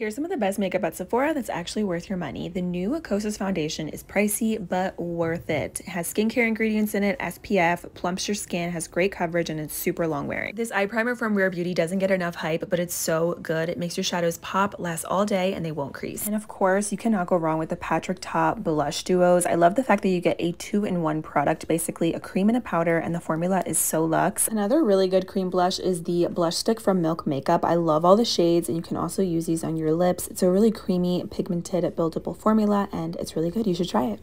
Here's some of the best makeup at Sephora that's actually worth your money. The new Kosas foundation is pricey, but worth it. It has skincare ingredients in it, SPF, plumps your skin, has great coverage, and it's super long wearing. This eye primer from Rare Beauty doesn't get enough hype, but it's so good. It makes your shadows pop, last all day, and they won't crease. And of course, you cannot go wrong with the Patrick Ta blush duos. I love the fact that you get a two-in-one product, basically a cream and a powder, and the formula is so luxe. Another really good cream blush is the blush stick from Milk Makeup. I love all the shades, and you can also use these on your your lips. It's a really creamy, pigmented, buildable formula, and it's really good. You should try it.